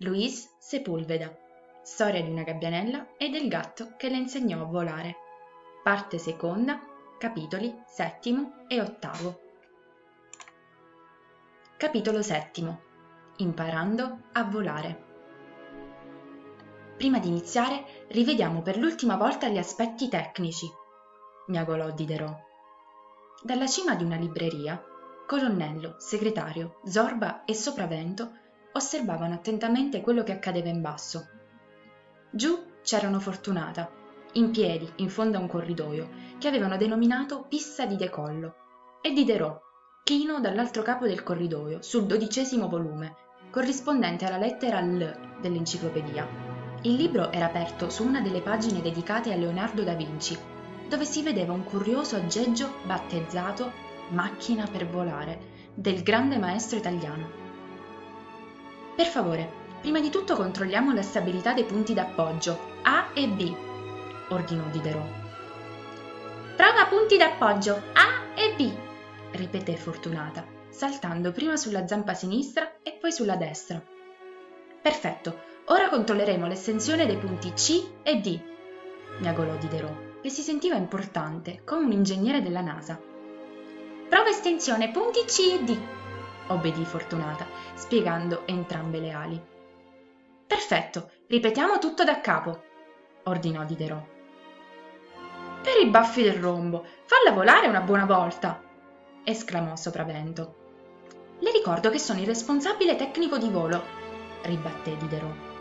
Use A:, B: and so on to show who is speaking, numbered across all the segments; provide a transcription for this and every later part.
A: Louise Sepulveda. Storia di una gabbianella e del gatto che le insegnò a volare. Parte seconda, capitoli settimo e ottavo. Capitolo settimo. Imparando a volare. Prima di iniziare, rivediamo per l'ultima volta gli aspetti tecnici, miagolò Diderot. Dalla cima di una libreria, colonnello, segretario, Zorba e Sopravento osservavano attentamente quello che accadeva in basso. Giù c'erano Fortunata, in piedi in fondo a un corridoio, che avevano denominato pista di decollo, e Diderot, chino dall'altro capo del corridoio, sul dodicesimo volume, corrispondente alla lettera L dell'enciclopedia. Il libro era aperto su una delle pagine dedicate a Leonardo da Vinci, dove si vedeva un curioso aggeggio battezzato Macchina per volare del grande maestro italiano per favore, prima di tutto controlliamo la stabilità dei punti d'appoggio A e B, ordinò Diderot.
B: Prova punti d'appoggio A e B,
A: ripeté Fortunata, saltando prima sulla zampa sinistra e poi sulla destra. Perfetto, ora controlleremo l'estensione dei punti C e D, miagolò Diderot, che si sentiva importante, come un ingegnere della NASA.
B: Prova estensione punti C e D,
A: obbedì Fortunata, spiegando entrambe le ali. Perfetto, ripetiamo tutto da capo, ordinò Diderot.
C: Per i baffi del rombo, falla volare una buona volta, esclamò Sopravento.
A: Le ricordo che sono il responsabile tecnico di volo, ribatté Diderot.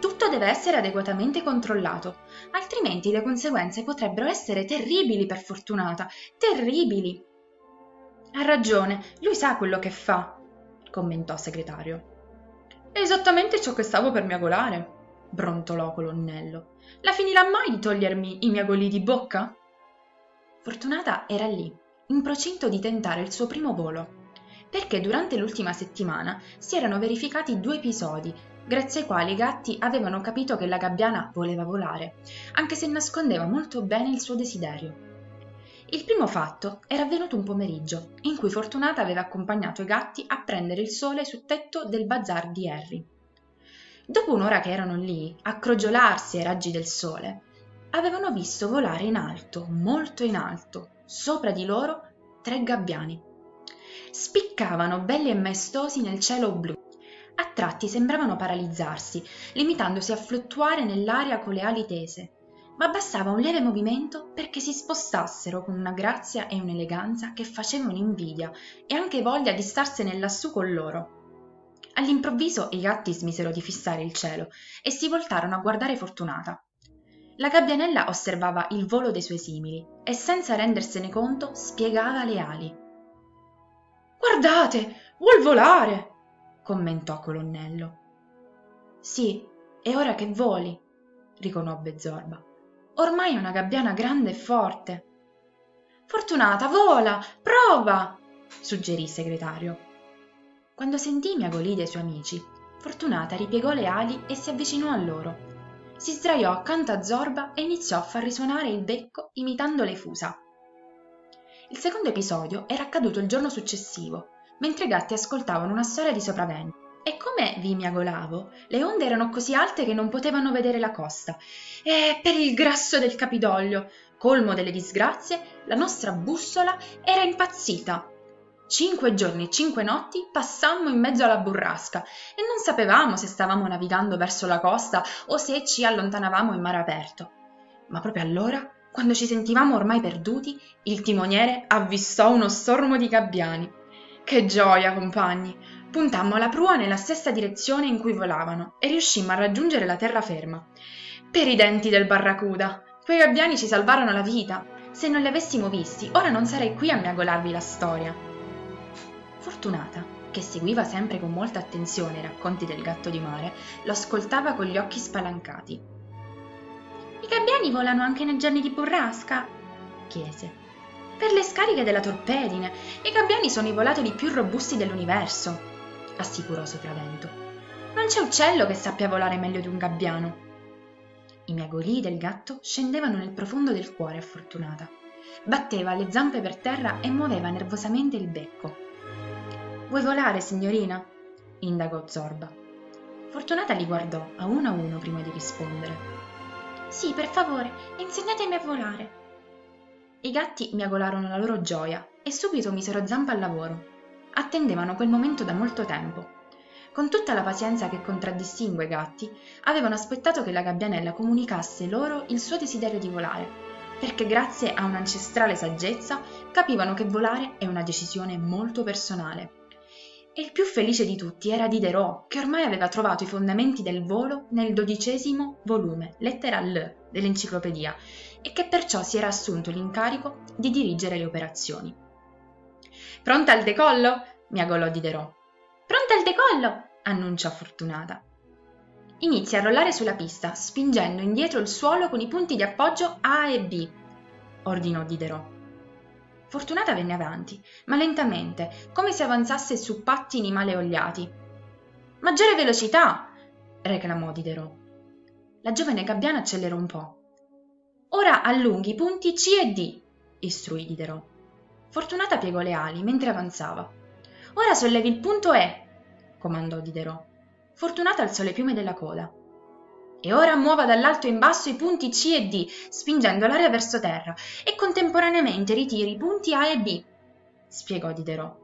A: Tutto deve essere adeguatamente controllato, altrimenti le conseguenze potrebbero essere terribili per Fortunata, terribili.
C: Ha ragione, lui sa quello che fa, commentò segretario. È esattamente ciò che stavo per miagolare, brontolò colonnello. La finirà mai di togliermi i miagoli di bocca?
A: Fortunata era lì, in procinto di tentare il suo primo volo, perché durante l'ultima settimana si erano verificati due episodi grazie ai quali i gatti avevano capito che la gabbiana voleva volare, anche se nascondeva molto bene il suo desiderio. Il primo fatto era avvenuto un pomeriggio, in cui Fortunata aveva accompagnato i gatti a prendere il sole sul tetto del bazar di Harry. Dopo un'ora che erano lì, a crogiolarsi ai raggi del sole, avevano visto volare in alto, molto in alto, sopra di loro, tre gabbiani. Spiccavano belli e maestosi nel cielo blu. A tratti sembravano paralizzarsi, limitandosi a fluttuare nell'aria con le ali tese, ma bastava un lieve movimento perché si spostassero con una grazia e un'eleganza che facevano invidia e anche voglia di starsene lassù con loro. All'improvviso i gatti smisero di fissare il cielo e si voltarono a guardare Fortunata. La gabbianella osservava il volo dei suoi simili e senza rendersene conto spiegava le ali.
C: Guardate, vuol volare!
A: commentò Colonnello. Sì, è ora che voli, riconobbe Zorba. Ormai è una gabbiana grande e forte.
C: Fortunata, vola, prova, suggerì il segretario.
A: Quando sentì i miagolì dei suoi amici, Fortunata ripiegò le ali e si avvicinò a loro. Si sdraiò accanto a Zorba e iniziò a far risuonare il becco imitando le fusa. Il secondo episodio era accaduto il giorno successivo, mentre i gatti ascoltavano una storia di sopravvento. E come vi miagolavo, le onde erano così alte che non potevano vedere la costa. E per il grasso del Capidoglio, colmo delle disgrazie, la nostra bussola era impazzita. Cinque giorni e cinque notti passammo in mezzo alla burrasca e non sapevamo se stavamo navigando verso la costa o se ci allontanavamo in mare aperto. Ma proprio allora, quando ci sentivamo ormai perduti, il timoniere avvistò uno stormo di gabbiani. Che gioia, compagni! Puntammo la prua nella stessa direzione in cui volavano e riuscimmo a raggiungere la terraferma. Per i denti del barracuda! Quei gabbiani ci salvarono la vita. Se non li avessimo visti, ora non sarei qui a miagolarvi la storia. Fortunata, che seguiva sempre con molta attenzione i racconti del gatto di mare, lo ascoltava con gli occhi spalancati.
B: I gabbiani volano anche nei giorni di burrasca? chiese.
A: Per le scariche della torpedine, i gabbiani sono i volatili più robusti dell'universo assicurò Sopravento. Non c'è uccello che sappia volare meglio di un gabbiano. I miagolii del gatto scendevano nel profondo del cuore a Fortunata. Batteva le zampe per terra e muoveva nervosamente il becco. Vuoi volare, signorina? indagò Zorba. Fortunata li guardò a uno a uno prima di rispondere.
B: Sì, per favore, insegnatemi a volare.
A: I gatti miagolarono la loro gioia e subito misero zampa al lavoro. Attendevano quel momento da molto tempo. Con tutta la pazienza che contraddistingue i gatti, avevano aspettato che la gabbianella comunicasse loro il suo desiderio di volare, perché grazie a un'ancestrale saggezza capivano che volare è una decisione molto personale. E il più felice di tutti era Diderot, che ormai aveva trovato i fondamenti del volo nel dodicesimo volume, lettera L, dell'enciclopedia, e che perciò si era assunto l'incarico di dirigere le operazioni. Pronta al decollo? miagolò Diderot.
B: Pronta al decollo!
A: annunciò Fortunata. Inizia a rollare sulla pista, spingendo indietro il suolo con i punti di appoggio A e B, ordinò Diderot. Fortunata venne avanti, ma lentamente, come se avanzasse su pattini maleogliati. Maggiore velocità! reclamò Diderot. La giovane gabbiana accelerò un po'. Ora allunghi i punti C e D, istruì Diderot. Fortunata piegò le ali mentre avanzava. Ora sollevi il punto E, comandò Diderot. Fortunata alzò le piume della coda. E ora muova dall'alto in basso i punti C e D, spingendo l'aria verso terra, e contemporaneamente ritiri i punti A e B, spiegò Diderot.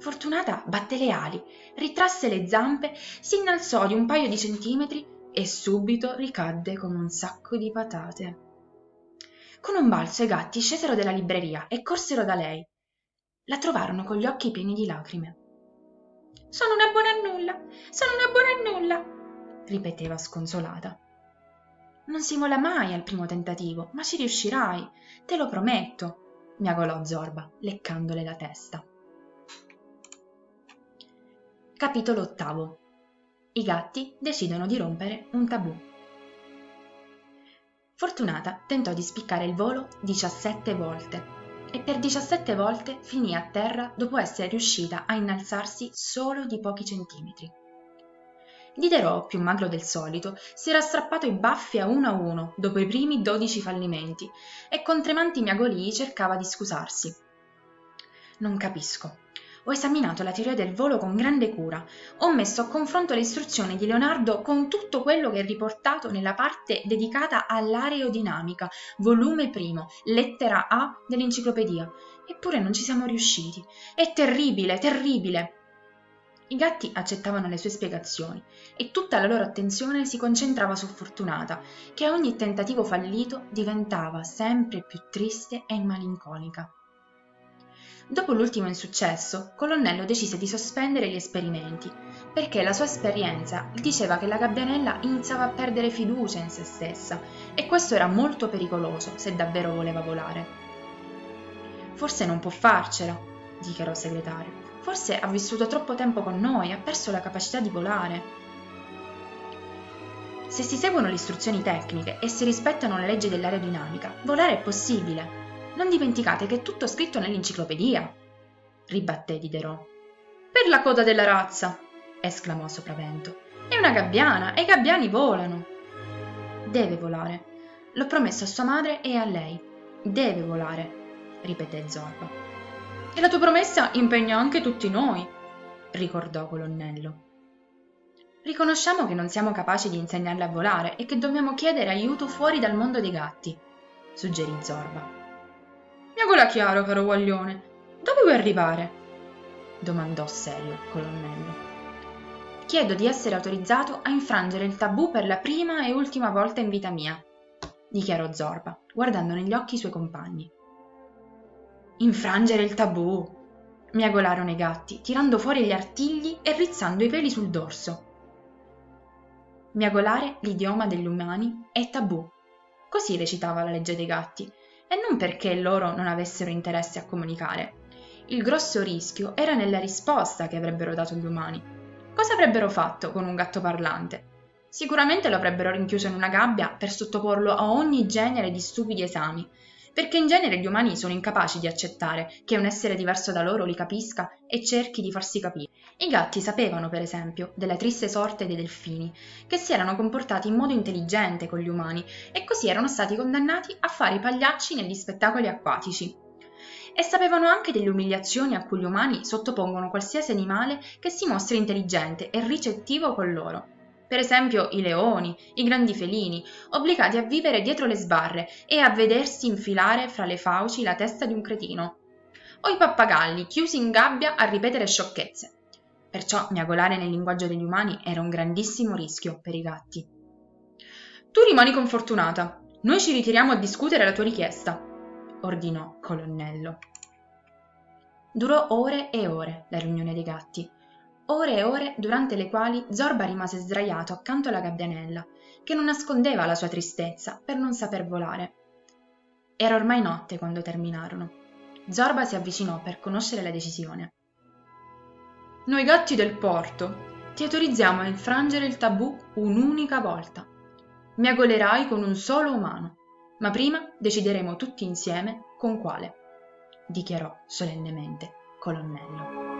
A: Fortunata batté le ali, ritrasse le zampe, si innalzò di un paio di centimetri e subito ricadde come un sacco di patate. Con un balzo i gatti scesero dalla libreria e corsero da lei. La trovarono con gli occhi pieni di lacrime.
B: Sono una buona a nulla, sono una buona a nulla,
A: ripeteva sconsolata. Non si mola mai al primo tentativo, ma ci riuscirai, te lo prometto, miagolò Zorba, leccandole la testa. Capitolo ottavo. I gatti decidono di rompere un tabù. Fortunata tentò di spiccare il volo 17 volte e per 17 volte finì a terra dopo essere riuscita a innalzarsi solo di pochi centimetri. Diderot, più magro del solito, si era strappato i baffi a uno a uno dopo i primi dodici fallimenti e con tremanti miagolii cercava di scusarsi. Non capisco. Ho esaminato la teoria del volo con grande cura, ho messo a confronto le istruzioni di Leonardo con tutto quello che è riportato nella parte dedicata all'aerodinamica, volume primo, lettera A dell'enciclopedia. Eppure non ci siamo riusciti. È terribile, terribile. I gatti accettavano le sue spiegazioni e tutta la loro attenzione si concentrava su Fortunata, che a ogni tentativo fallito diventava sempre più triste e malinconica. Dopo l'ultimo insuccesso, Colonnello decise di sospendere gli esperimenti, perché la sua esperienza diceva che la gabbianella iniziava a perdere fiducia in se stessa e questo era molto pericoloso se davvero voleva volare. Forse non può farcela, dichiarò il segretario. Forse ha vissuto troppo tempo con noi, ha perso la capacità di volare. Se si seguono le istruzioni tecniche e si rispettano le leggi dell'aerodinamica, volare è possibile. Non dimenticate che è tutto scritto nell'enciclopedia, ribatté Diderot. Per la coda della razza, esclamò Sopravento. È una gabbiana e i gabbiani volano. Deve volare. L'ho promesso a sua madre e a lei. Deve volare, ripeté Zorba. E la tua promessa impegna anche tutti noi, ricordò Colonnello. Riconosciamo che non siamo capaci di insegnarle a volare e che dobbiamo chiedere aiuto fuori dal mondo dei gatti, suggerì Zorba. Miagola chiaro, caro guaglione. Dove vuoi arrivare? domandò serio Colonnello. Chiedo di essere autorizzato a infrangere il tabù per la prima e ultima volta in vita mia, dichiarò Zorba, guardando negli occhi i suoi compagni. Infrangere il tabù, miagolarono i gatti, tirando fuori gli artigli e rizzando i peli sul dorso. Miagolare l'idioma degli umani è tabù. Così recitava la legge dei gatti, e non perché loro non avessero interesse a comunicare. Il grosso rischio era nella risposta che avrebbero dato gli umani. Cosa avrebbero fatto con un gatto parlante? Sicuramente lo avrebbero rinchiuso in una gabbia per sottoporlo a ogni genere di stupidi esami, perché in genere gli umani sono incapaci di accettare che un essere diverso da loro li capisca e cerchi di farsi capire. I gatti sapevano, per esempio, della triste sorte dei delfini, che si erano comportati in modo intelligente con gli umani e così erano stati condannati a fare i pagliacci negli spettacoli acquatici. E sapevano anche delle umiliazioni a cui gli umani sottopongono qualsiasi animale che si mostri intelligente e ricettivo con loro. Per esempio i leoni, i grandi felini, obbligati a vivere dietro le sbarre e a vedersi infilare fra le fauci la testa di un cretino, o i pappagalli chiusi in gabbia a ripetere sciocchezze. Perciò miagolare nel linguaggio degli umani era un grandissimo rischio per i gatti. Tu rimani con Fortunata, noi ci ritiriamo a discutere la tua richiesta, ordinò Colonnello. Durò ore e ore la riunione dei gatti, ore e ore durante le quali Zorba rimase sdraiato accanto alla gabbianella, che non nascondeva la sua tristezza per non saper volare. Era ormai notte quando terminarono. Zorba si avvicinò per conoscere la decisione. Noi gatti del porto ti autorizziamo a infrangere il tabù un'unica volta. Miagolerai con un solo umano, ma prima decideremo tutti insieme con quale dichiarò solennemente Colonnello.